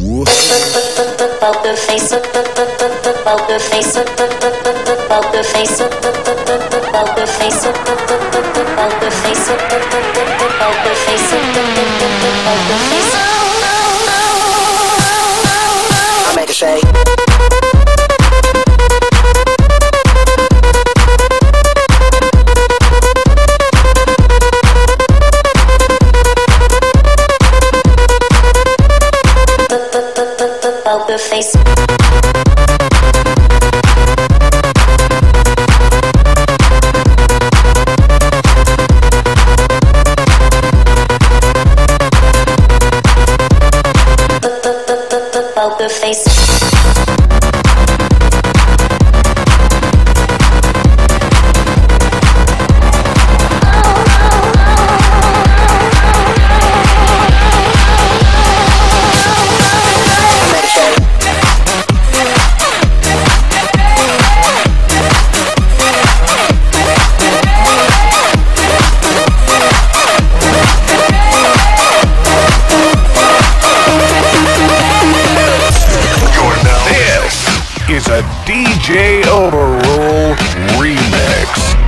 Poker face, poker face, poker face, Poker face. Poker face. A DJ Overrule remix.